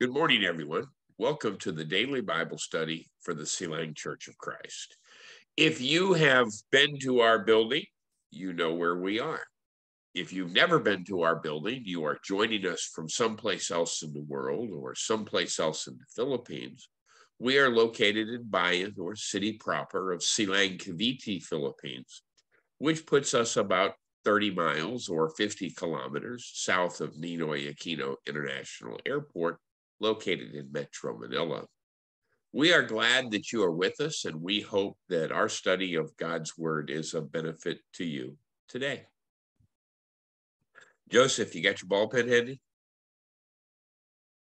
Good morning, everyone. Welcome to the daily Bible study for the Silang Church of Christ. If you have been to our building, you know where we are. If you've never been to our building, you are joining us from someplace else in the world or someplace else in the Philippines. We are located in Bayan or city proper of Silang Cavite, Philippines, which puts us about 30 miles or 50 kilometers south of Ninoy Aquino International Airport located in Metro Manila. We are glad that you are with us, and we hope that our study of God's Word is of benefit to you today. Joseph, you got your ball pen handy?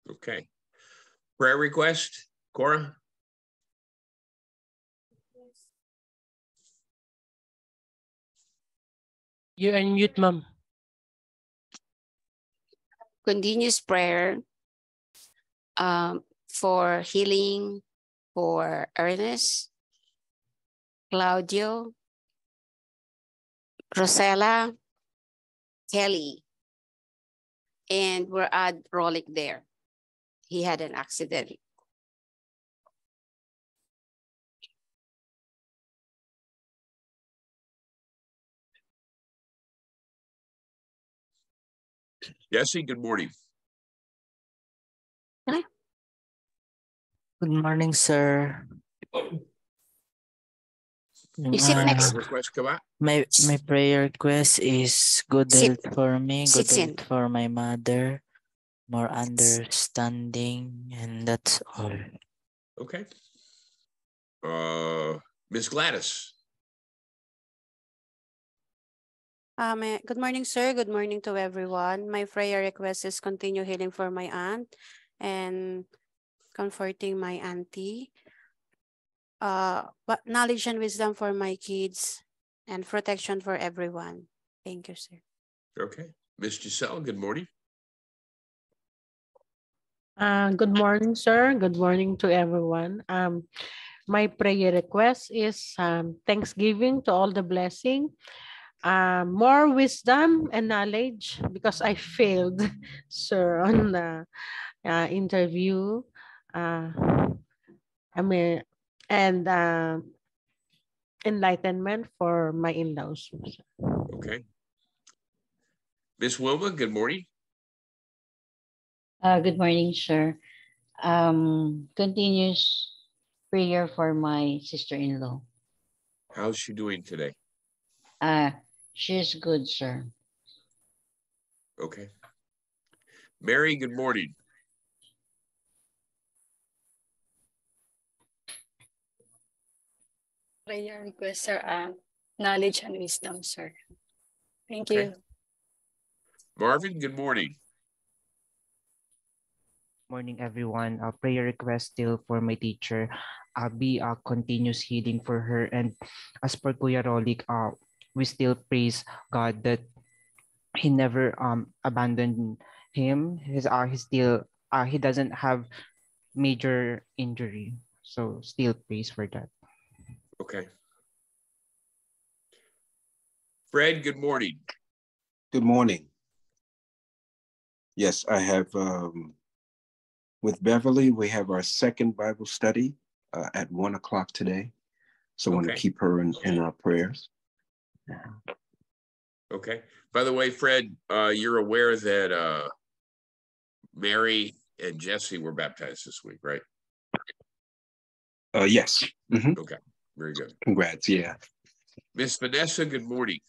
Okay. Prayer request, Cora? You're on mute, ma'am. Continuous prayer um, for healing for Ernest, Claudio, Rosella, Kelly, and we're at Rolik there. He had an accident. Jesse, good morning. Good morning, sir. You sit Uh, next. Request come out? My my prayer request is good Sit. health for me, good Sit health for my mother, more understanding, and that's all. Okay. Uh, Miss Gladys. Um, eh, good morning, sir. Good morning to everyone. My prayer request is continue healing for my aunt and comforting my auntie. Uh, but knowledge and wisdom for my kids and protection for everyone. Thank you, sir. Okay. Miss Giselle, good morning. Uh, good morning, sir. Good morning to everyone. Um, my prayer request is um, thanksgiving to all the blessing, uh, more wisdom and knowledge because I failed, sir, on the uh, interview. Uh, I mean, and uh, enlightenment for my in-laws. Okay. Miss Wilma, good morning. Uh, good morning, sir. Um, continuous prayer for my sister-in-law. How's she doing today? Uh, she's good, sir. Okay. Mary, good morning. Prayer request, sir, uh, knowledge and wisdom, sir. Thank Okay. you. Marvin, good morning. Morning, everyone. A prayer request still for my teacher, Abby, uh, continuous healing for her. And as per Kuya Rolik, uh, we still praise God that He never um abandoned him. His uh, he still uh, he doesn't have major injury, so still praise for that. Okay. Fred, good morning. Good morning. Yes, I have, um, with Beverly, we have our second Bible study uh, at one o'clock today. So I want to Okay. keep her in, in our prayers. Okay. By the way, Fred, uh, you're aware that uh, Mary and Jesse were baptized this week, right? Uh, yes, Mhm. Okay. Very good. congrats, yeah. Miss Vanessa, good morning.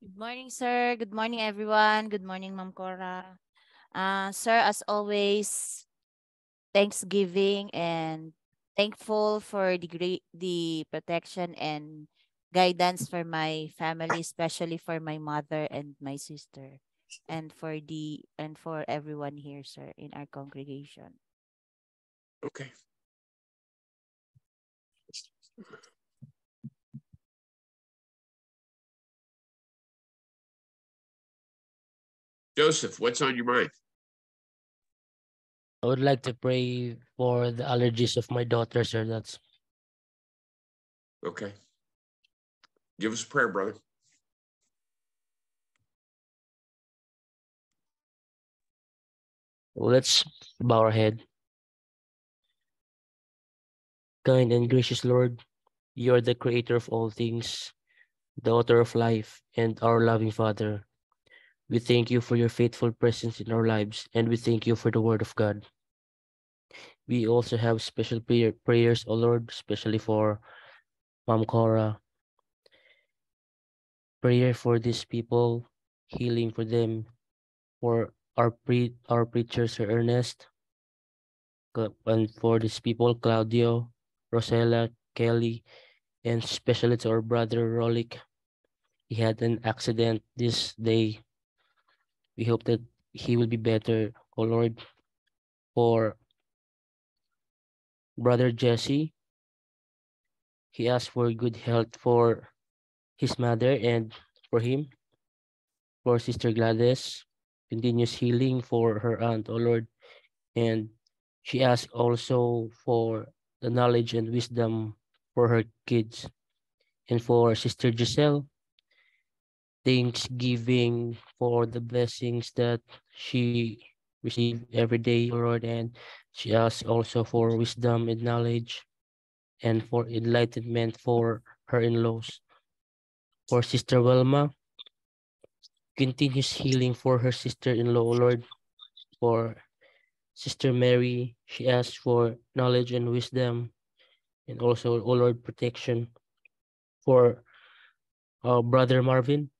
Good morning, sir. Good morning, everyone. Good morning, Ma'am Cora. Uh, sir, as always, Thanksgiving and thankful for the great the protection and guidance for my family, especially for my mother and my sister, and for the and for everyone here, sir, in our congregation. Okay. Joseph, what's on your mind? I would like to pray for the allergies of my daughter, sir. That's Okay. Give us a prayer, brother. Let's bow our head. Kind and gracious Lord, you are the creator of all things, the author of life, and our loving Father. We thank you for your faithful presence in our lives, and we thank you for the word of God. We also have special prayer, prayers, O Lord, especially for Mom Cora. Prayer for these people, healing for them, for our pre our preacher Sir Ernest, and for these people, Claudio, Rosella, Kelly, and especially to our brother Rolik. He had an accident this day. We hope that he will be better, O Lord. For brother Jesse, he asked for good health for his mother and for him. For Sister Gladys, continuous healing for her aunt, O Lord. And she asked also for the knowledge and wisdom for her kids. And for Sister Giselle, thanksgiving for the blessings that she received every day, Lord. And she asks also for wisdom and knowledge and for enlightenment for her in-laws. For Sister Wilma, continuous healing for her sister-in-law, Lord. For Sister Mary, she asks for knowledge and wisdom and also, O Lord, protection for our brother Marvin.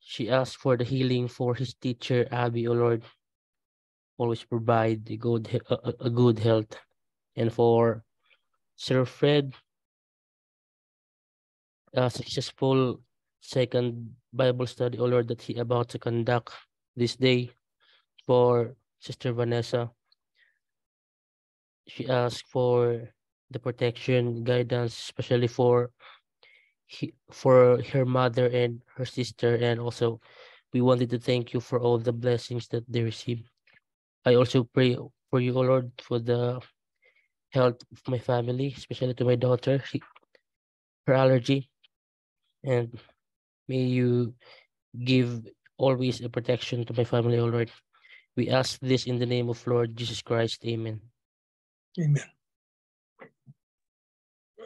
She asked for the healing for his teacher, Abby, O Lord. Always provide a good, a, a- good health. And for Sir Fred, a successful second Bible study, O Lord, that he about to conduct this day for Sister Vanessa. She asked for the protection, guidance, especially for he, for her mother and her sister, and also we wanted to thank you for all the blessings that they received. I also pray for you, Lord, for the health of my family, especially to my daughter, she, her allergy, and may you give always a protection to my family, Lord. We ask this in the name of Lord Jesus Christ. Amen. Amen.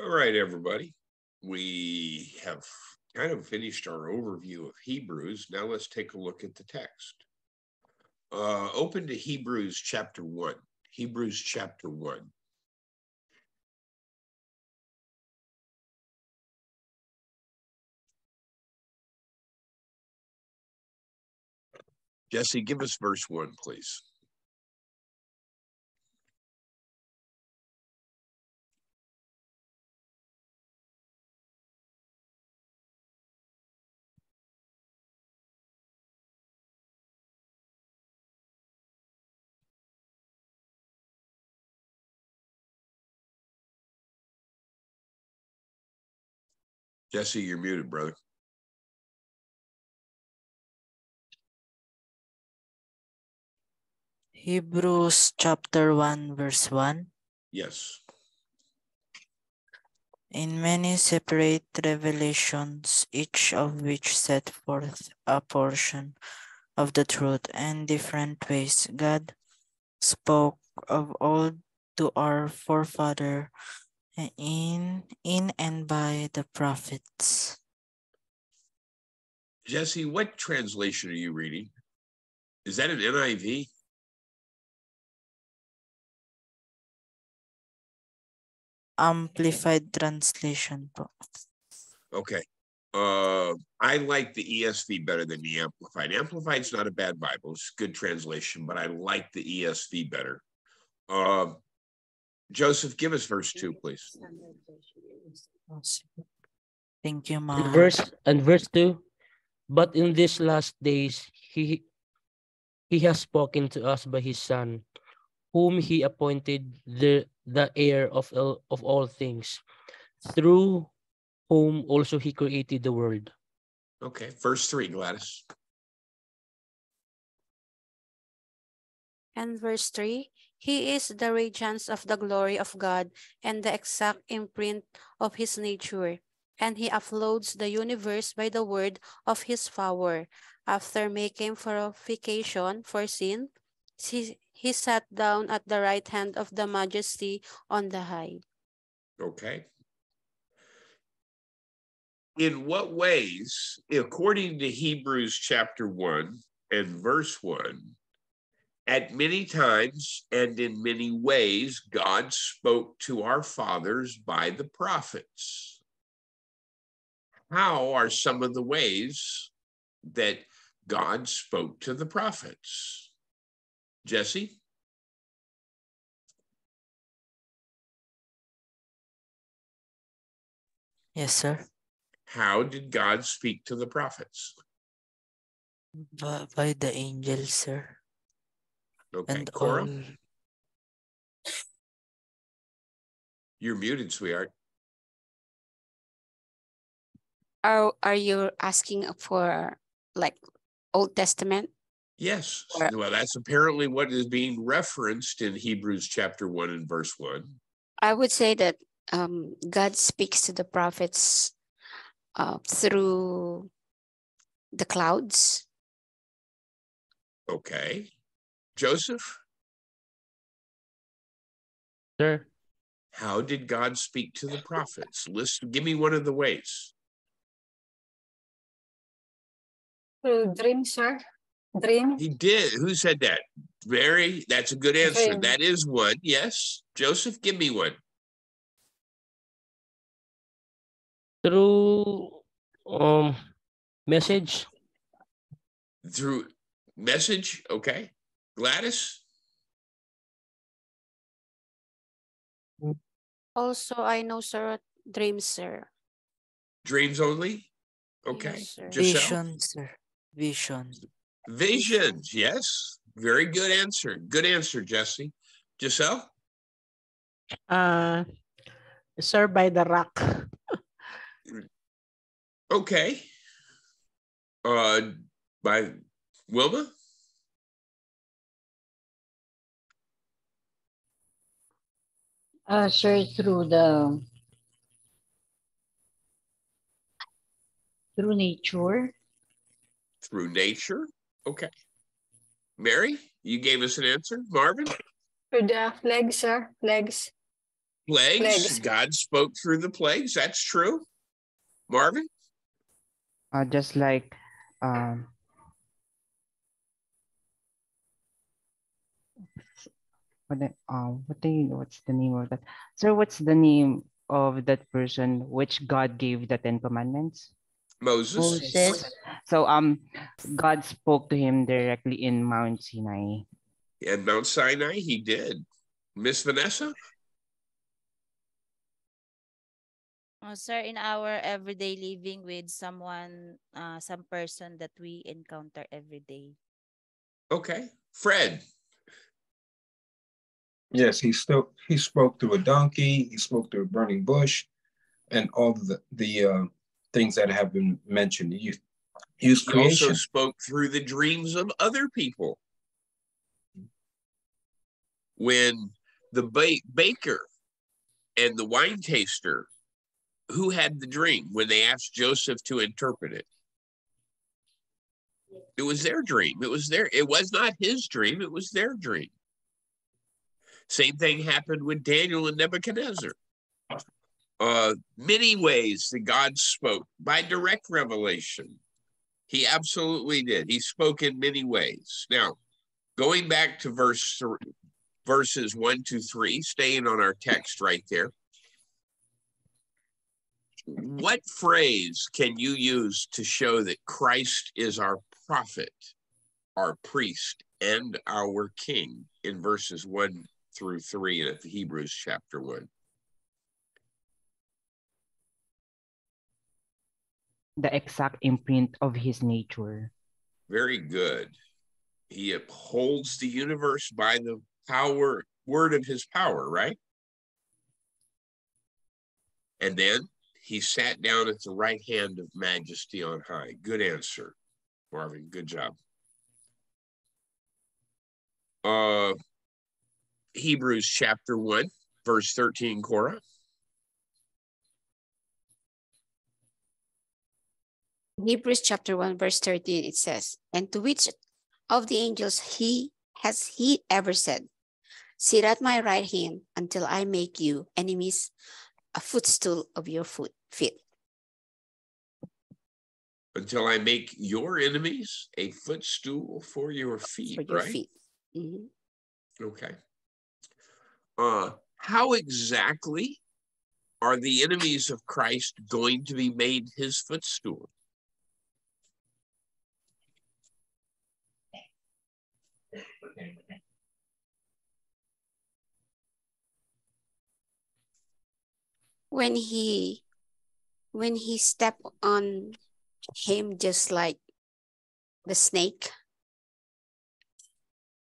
All right, everybody. We have kind of finished our overview of Hebrews. Now let's take a look at the text. Uh, open to Hebrews chapter 1. Hebrews chapter 1. Jesse, give us verse 1, please. Jesse, you're muted, brother. Hebrews chapter 1 verse 1. Yes. In many separate revelations, each of which set forth a portion of the truth in different ways, God spoke of old to our forefather in, in and by the prophets. Jesse, what translation are you reading? Is that an NIV? Amplified translation. Okay. Uh, I like the ESV better than the Amplified. Amplified's not a bad Bible; it's a good translation, but I like the ESV better. Uh, Joseph, give us verse two, please. Thank you, And Ma. verse and verse two. But in these last days, he he has spoken to us by his son, whom he appointed the the heir of all, of all things, through whom also he created the world. Okay, verse three, Gladys. And verse 3 He is the radiance of the glory of God and the exact imprint of his nature. And he uploads the universe by the word of his power, After making purification for sin, he, he sat down at the right hand of the majesty on the high. Okay. In what ways, according to Hebrews chapter 1 and verse 1, at many times and in many ways, God spoke to our fathers by the prophets. How are some of the ways that God spoke to the prophets? Jesse? Yes, sir. How did God speak to the prophets? By, by the angels, sir. Okay, And Cora, all you're muted, sweetheart. Are are you asking for like Old Testament? Yes. Or- Well, that's apparently what is being referenced in Hebrews chapter 1 and verse 1. I would say that um, God speaks to the prophets uh, through the clouds. Okay. Joseph, Sir, how did God speak to the prophets? List, give me one of the ways. Through dream, sir. Dream. He did. Who said that? Very. that's a good answer. Dream. That is one. Yes. Joseph, give me one. through um message. Through message. Okay. Gladys, Also, I know, sir, dreams, sir. dreams only. Okay. Yes, sir. Giselle? vision, sir. Vision. Visions. Yes. Very good answer. Good answer, Jesse. Giselle? Uh, sir, by the rock. Okay. Uh, by Wilma? Uh, sir, through the through nature. Through nature. Okay. Mary, you gave us an answer. Marvin? Through the legs, sir. Legs. Plagues. Plagues. God spoke through the plagues. That's true. Marvin? Uh, just like um, what the, um, what do you what's the name of that? Sir, what's the name of that person which God gave the Ten Commandments? Moses. Moses. So um, God spoke to him directly in Mount Sinai. And Mount Sinai, he did. Miss Vanessa? Uh, sir, in our everyday living with someone, uh, some person that we encounter every day. Okay. Fred? Yes, he still he spoke through a donkey. He spoke through a burning bush, and all the the uh, things that have been mentioned. He he also spoke through the dreams of other people. When the ba- baker and the wine taster, who had the dream when they asked Joseph to interpret it? It was their dream. It was their, it was not his dream, it was their dream. Same thing happened with Daniel and Nebuchadnezzar. Uh, many ways that God spoke by direct revelation. He absolutely did. He spoke in many ways. Now, going back to verse thr- verses one to three, staying on our text right there. What phrase can you use to show that Christ is our prophet, our priest, and our king in verses one through three in Hebrews chapter one? The exact imprint of his nature. Very good. He upholds the universe by the power, word of his power, right? And then he sat down at the right hand of majesty on high. Good answer, Marvin. Good job. Uh, Hebrews chapter 1, verse 13, Cora. Hebrews chapter 1, verse 13, it says, And to which of the angels he has he ever said, Sit at my right hand until I make you enemies a footstool of your foot feet. Until I make your enemies a footstool for your feet, For your right? feet. Mhm. Okay. Uh, how exactly are the enemies of Christ going to be made his footstool? When he when he step on him just like the snake,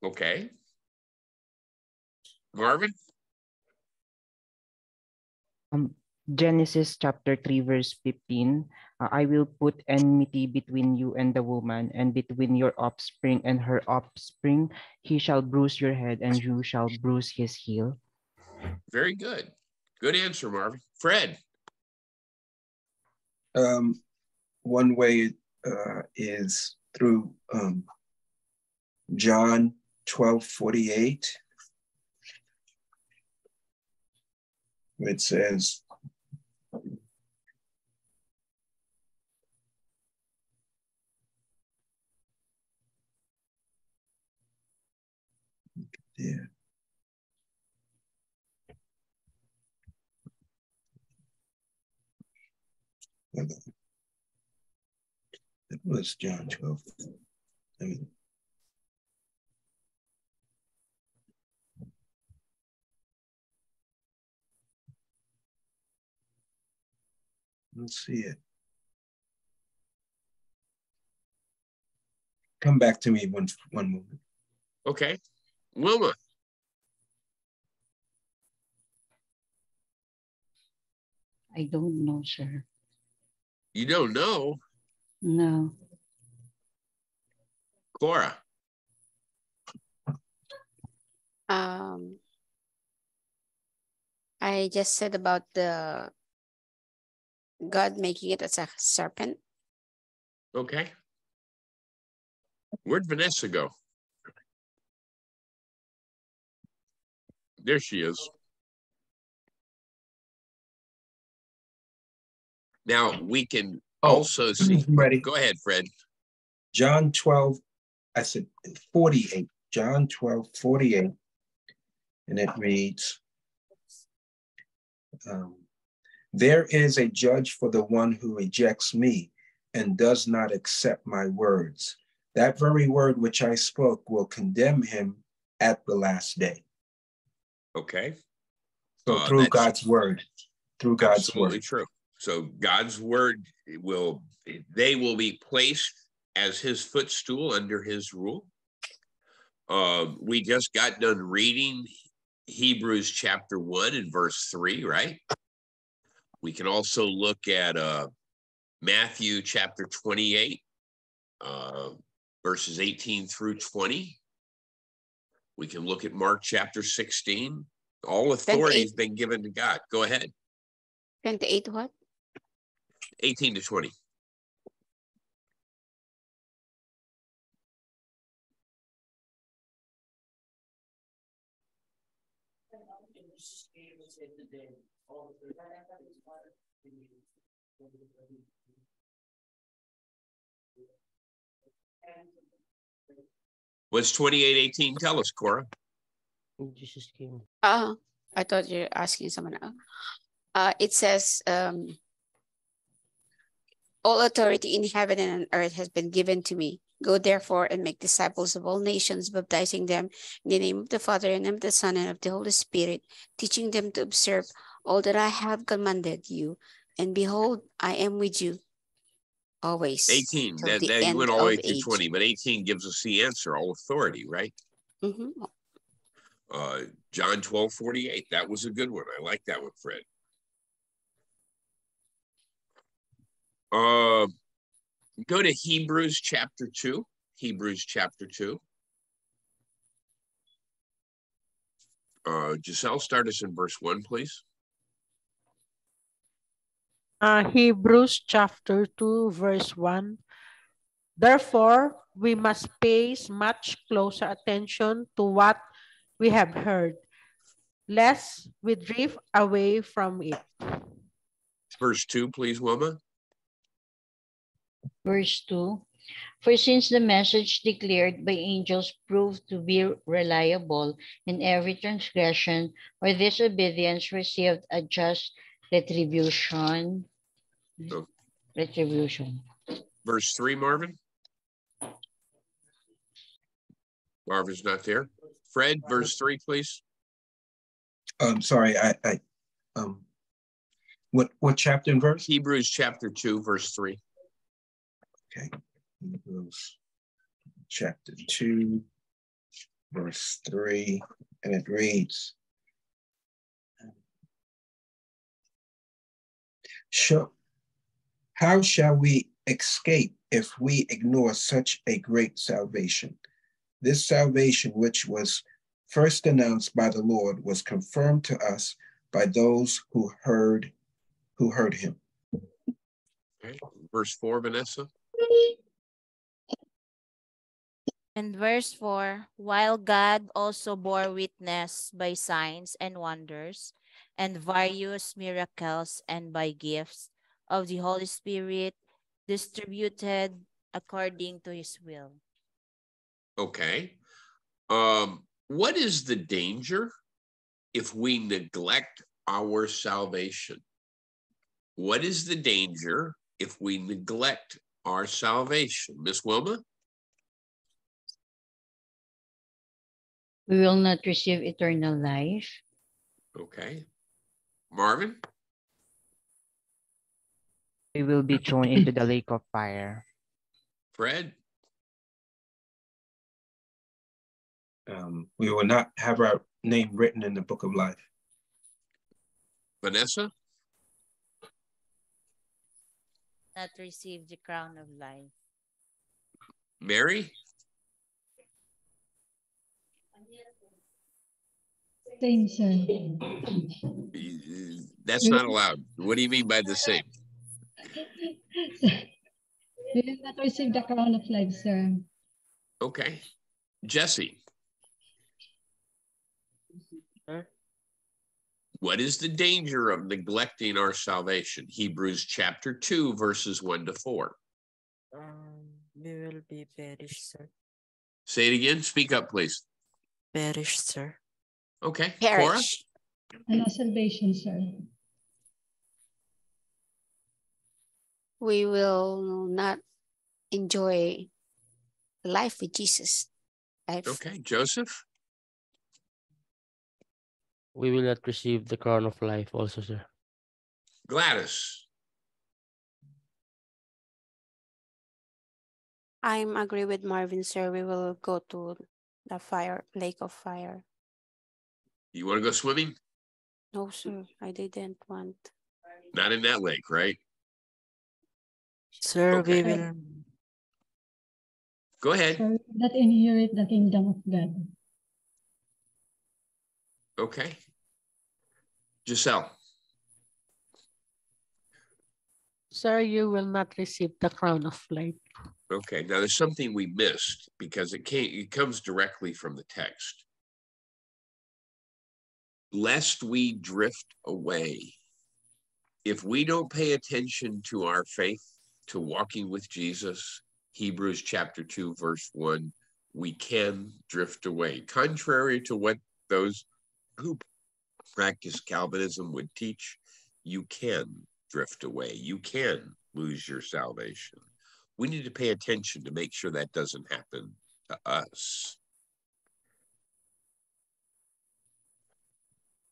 Okay. Marvin? Um, Genesis chapter 3, verse 15. uh, I will put enmity between you and the woman, and between your offspring and her offspring. He shall bruise your head, and you shall bruise his heel. Very good. Good answer, Marvin. Fred? Um, one way uh, is through um, John 12 48. It says, Yeah. It was John 12. I mean, let's see it. Come back to me one one moment. Okay. Wilma? I don't know, sir. You don't know. No. Cora? um, I just said about the God making it as a serpent. Okay. Where'd Vanessa go? There she is. Now we can Oh, also see. Ready. Go ahead, Fred. John 12, I said 48. John 12, 48. And it reads, um, There is a judge for the one who rejects me and does not accept my words. That very word which I spoke will condemn him at the last day. Okay. So Uh, through God's word, through God's Absolutely word. true. So God's word will, they will be placed as his footstool under his rule. Um, we just got done reading Hebrews chapter one and verse three, right? We can also look at uh, Matthew chapter 28, uh, verses 18 through 20. We can look at Mark chapter 16. All authority has been given to God. Go ahead. 28 what? 18 to 20. What's 2818 tell us, Cora? Jesus came. Uh, I thought you're asking someone else. Uh, it says, um, all authority in heaven and on earth has been given to me. Go therefore and make disciples of all nations, baptizing them in the name of the Father and of the Son and of the Holy Spirit, teaching them to observe all that I have commanded you. And behold, I am with you always. 18. That, that you went all the way through 20, but 18 gives us the answer, all authority, right? Mhm. Uh, John 12, 48. That was a good one. I like that one, Fred. Uh, go to Hebrews chapter 2. Hebrews chapter 2. Uh, Giselle, start us in verse 1, please. Uh, Hebrews chapter 2, verse 1. Therefore, we must pay much closer attention to what we have heard, lest we drift away from it. Verse 2, please, Wilma. Verse 2 For since the message declared by angels proved to be reliable, in every transgression or disobedience received a just retribution. Oh. Retribution. Verse 3, Marvin. Marvin's not there. Fred, verse 3, please. I'm sorry, I, I, um, what, what chapter and verse? Hebrews chapter 2, verse 3. Okay. Hebrews chapter 2, verse 3, and it reads, Show, how shall we escape if we ignore such a great salvation? This salvation, which was first announced by the Lord, was confirmed to us by those who heard who heard him. Okay. Verse 4, Vanessa. And verse 4 While God also bore witness by signs and wonders and various miracles and by gifts of the Holy Spirit distributed according to his will. Okay. Um, what is the danger if we neglect our salvation? What is the danger if we neglect our salvation? Miss Wilma? We will not receive eternal life. Okay. Marvin? We will be thrown into the lake of fire. Fred? Um, we will not have our name written in the book of life. Vanessa? Not receive the crown of life. Mary? Same, sir. That's not allowed. What do you mean by the same? We will not receive the crown of life, sir. Okay. Jesse? What is the danger of neglecting our salvation? Hebrews chapter 2, verses 1 to 4. Um, we will be perished, sir. Say it again. Speak up, please. Perished, sir. Okay. Cora? Perish. And our salvation, sir. We will not enjoy life with Jesus. Life. Okay. Joseph? We will not receive the crown of life also, sir. Gladys? I'm agree with Marvin, sir. We will go to the fire, lake of fire. You want to go swimming? No, sir, I didn't want. Not in that lake, right? Sir, Okay. we will Go ahead. Sir, that inherit the kingdom of God. Okay. Giselle? Sir, you will not receive the crown of life. Okay. Now there's something we missed because it came it comes directly from the text. Lest we drift away. If we don't pay attention to our faith, to walking with Jesus, Hebrews chapter 2, verse 1, we can drift away. Contrary to what those who practice Calvinism would teach, you can drift away. You can lose your salvation. We need to pay attention to make sure that doesn't happen to us.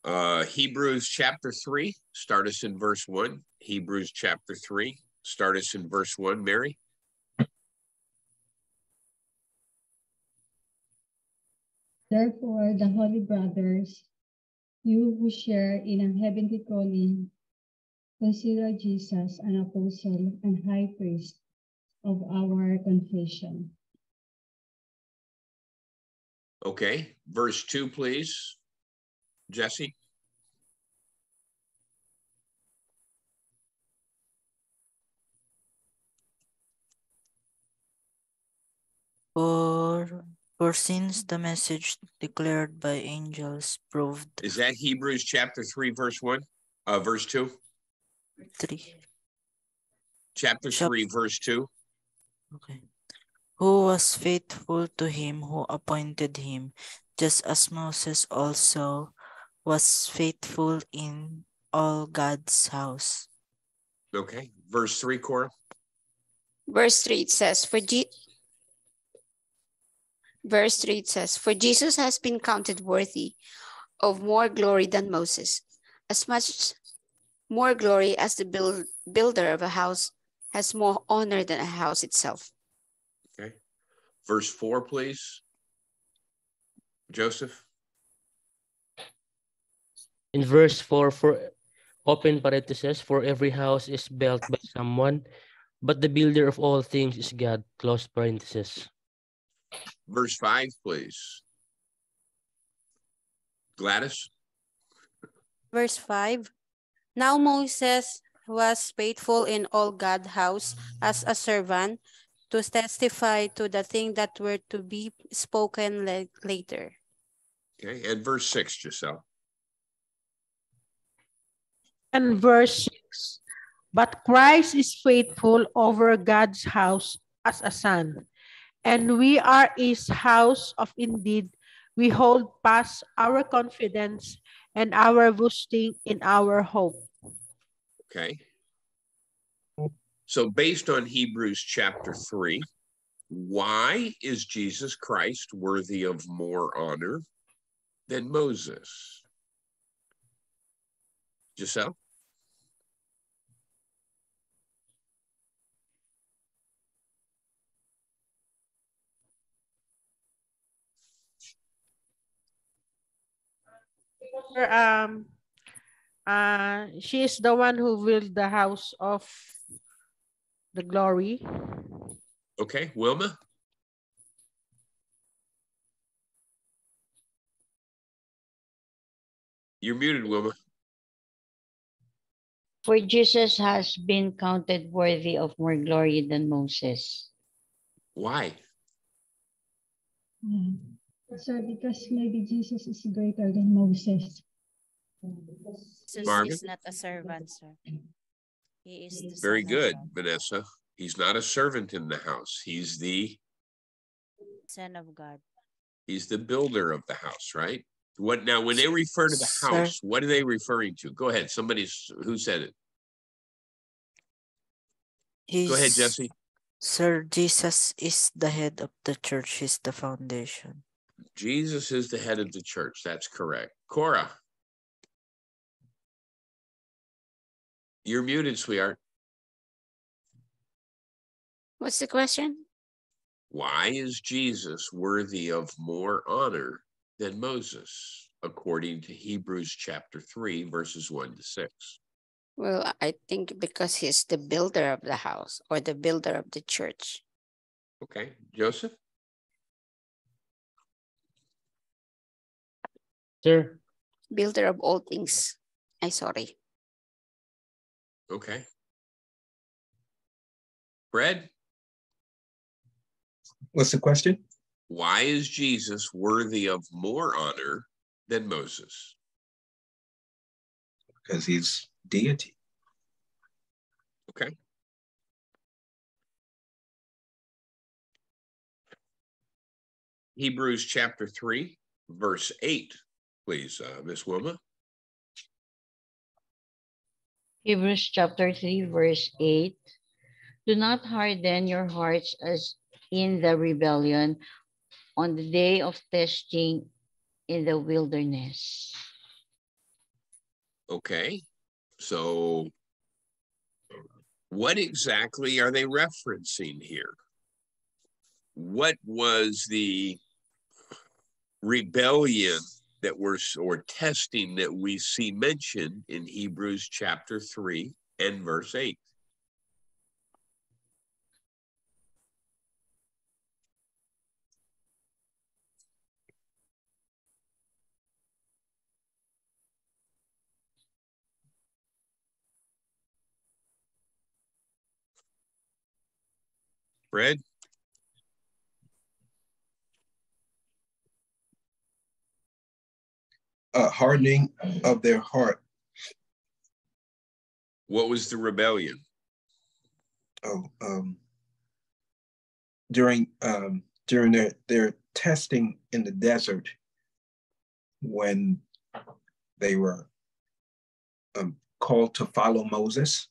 Uh, Hebrews chapter 3, start us in verse 1. Hebrews chapter 3, start us in verse 1. Mary? Therefore, the holy brothers, you who share in a heavenly calling, consider Jesus an apostle and high priest of our confession. Okay, verse 2, please. Jesse? For, for since the message declared by angels proved Is that Hebrews chapter 3, verse 1? Uh, verse 2? three. Chapter Chap- 3, verse 2? Okay. Who was faithful to him who appointed him, just as Moses also was faithful in all God's house. Okay. Verse 3, Cora? Verse 3 it says, For Je- Verse 3 it says, For Jesus has been counted worthy of more glory than Moses, as much more glory as the build, builder of a house has more honor than a house itself. Okay. Verse 4, please. Joseph? In verse 4, for open parenthesis, for every house is built by someone, but the builder of all things is God, close parenthesis. Verse 5, please. Gladys? Verse 5 Now Moses was faithful in all God's house as a servant to testify to the thing that were to be spoken later. Okay. And verse 6, Giselle. And verse 6 But Christ is faithful over God's house as a son, and we are his house of indeed. We hold fast our confidence and our boasting in our hope. Okay. So, based on Hebrews chapter 3, why is Jesus Christ worthy of more honor than Moses? Giselle? Um, uh, she is the one who built the house of the glory. Okay. Wilma? You're muted, Wilma. For Jesus has been counted worthy of more glory than Moses. Why? Mm. Sir, because maybe Jesus is greater than Moses. Jesus Marvin? is not a servant, sir. He is the Very good, Vanessa. He's not a servant in the house. He's the Son of God. he's the builder of the house, right? What now when they refer to the Sir. house, what are they referring to? Go ahead. Somebody's who said it? Go ahead, He's- Jesse. Sir, Jesus is the head of the church. He's the foundation. Jesus is the head of the church. That's correct. Cora. You're muted, sweetheart. What's the question? Why is Jesus worthy of more honor than Moses, according to Hebrews chapter 3, verses 1 to 6? Well, I think because he's the builder of the house or the builder of the church. Okay, Joseph? Sir, Builder of all things. I sorry. Okay. Fred, What's the question? why is Jesus worthy of more honor than Moses? Because he's deity. Okay. Hebrews chapter 3, verse 8, please, uh, Miss Wilma. Hebrews chapter 3, verse 8. Do not harden your hearts as in the rebellion on the day of testing in the wilderness. Okay. So, what exactly are they referencing here? What was the rebellion that we're or testing that we see mentioned in Hebrews chapter 3 and verse 8? Fred? Uh, hardening of their heart. What was the rebellion? Oh, um, during um, during their their testing in the desert, when they were um, called to follow Moses,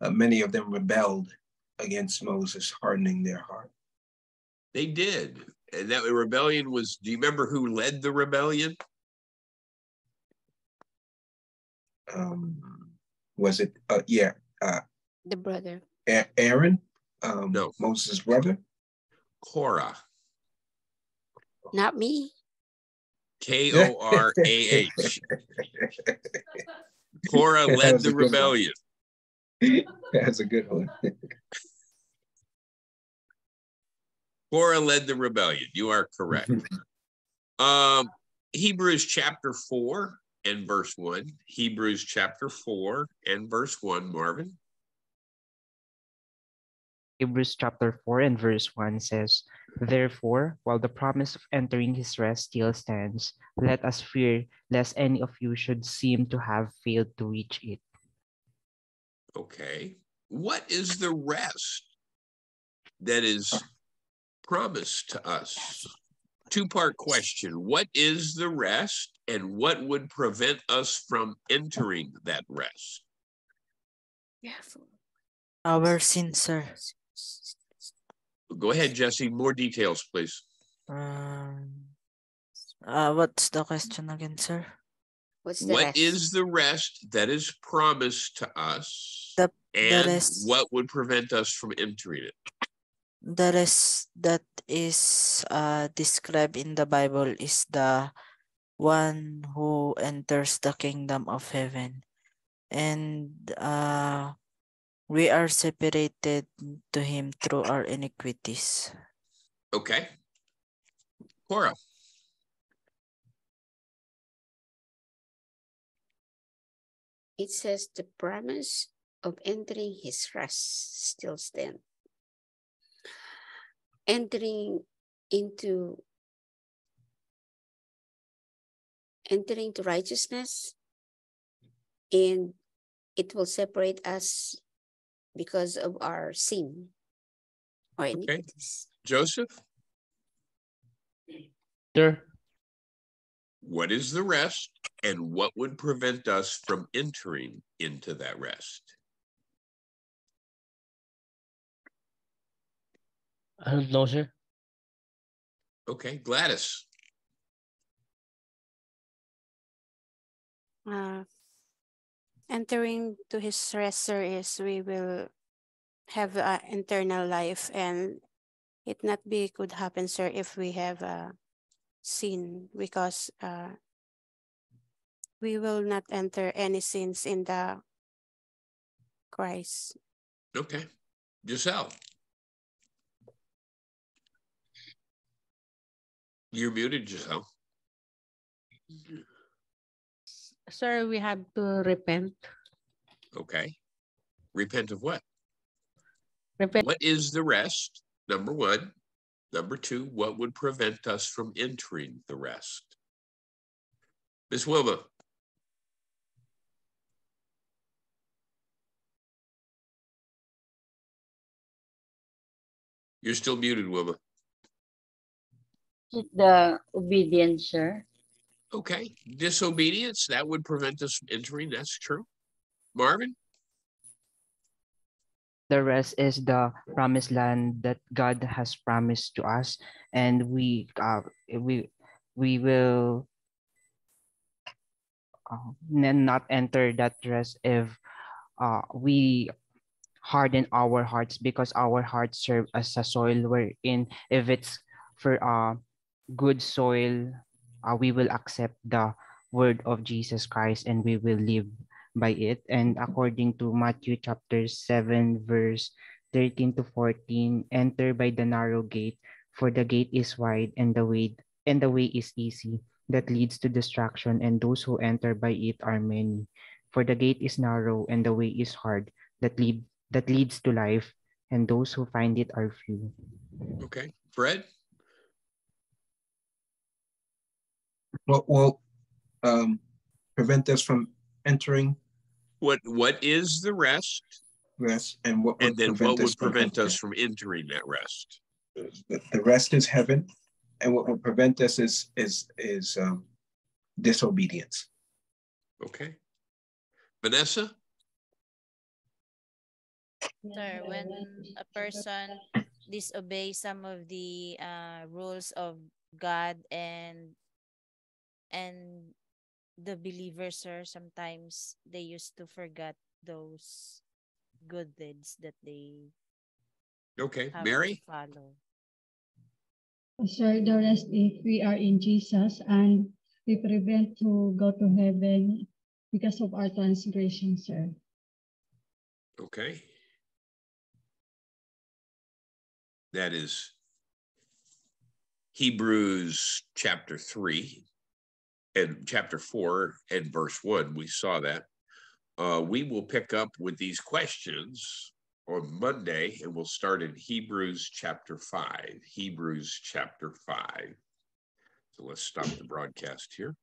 uh, many of them rebelled against Moses, hardening their heart. They did. And that rebellion was, do you remember who led the rebellion? Um, was it, uh, yeah, uh, The brother. A- Aaron, um, No. Moses' brother? Korah. Not me. K O R A H. Korah That led the good one. rebellion. That's a good one. Korah led the rebellion. You are correct. Um, Hebrews chapter 4 and verse 1. Hebrews chapter 4 and verse 1, Marvin. Hebrews chapter 4 and verse 1 says, Therefore, while the promise of entering his rest still stands, let us fear lest any of you should seem to have failed to reach it. Okay. What is the rest that is promised to us? Two part question. What is the rest and what would prevent us from entering that rest? Our sin, sir. Go ahead, Jesse. More details, please. Um, uh, what's the question again, sir? What's the What rest? is the rest that is promised to us? The, the and rest, what would prevent us from entering it? The rest that is uh, described in the Bible is the one who enters the kingdom of heaven. And uh, we are separated to him through our iniquities. Okay. Cora. It says the promise of entering his rest still stand. Entering into entering to righteousness and it will separate us because of our sin or iniquities. Joseph, Sir, what is the rest and what would prevent us from entering into that rest? I sir. Okay, Gladys. Uh, entering to his rest, sir, is we will have uh, internal life and it not be could happen, sir, if we have a sin because uh, we will not enter any sins in the Christ. Okay. Giselle. You're muted, Giselle. Sir, we have to repent. Okay. Repent of what? Repent. What is the rest? Number one. Number two, what would prevent us from entering the rest? Miss Wilma. You're still muted, Wilma. The obedience, sir. Okay. Disobedience, that would prevent us from entering. That's true. Marvin? The rest is the promised land that God has promised to us, and we uh, we we will uh, n- not enter that rest if uh, we harden our hearts because our hearts serve as a soil wherein if it's for uh, good soil, uh, we will accept the word of Jesus Christ and we will live by it. And according to Matthew chapter 7, verse 13 to 14, enter by the narrow gate, for the gate is wide and the way and the way is easy that leads to destruction, and those who enter by it are many. For the gate is narrow and the way is hard that lead that leads to life, and those who find it are few. Okay. Fred? Well, will um, prevent us from entering What what is the rest? rest, and what would And then prevent what would us from prevent us entering? from entering that rest? The, the rest is heaven, and what will prevent us is is is um, disobedience. Okay. Vanessa? Sir, when a person disobeys some of the uh, rules of God and and the believers, sir, sometimes they used to forget those good deeds that they Okay. have Mary? to follow. Sir, the rest if we are in Jesus and we prevent to go to heaven because of our transgression, sir. Okay. That is Hebrews chapter 3 and chapter 4 and verse 1. We saw that. Uh, we will pick up with these questions on Monday and we'll start in Hebrews chapter 5. Hebrews chapter 5. So let's stop the broadcast here.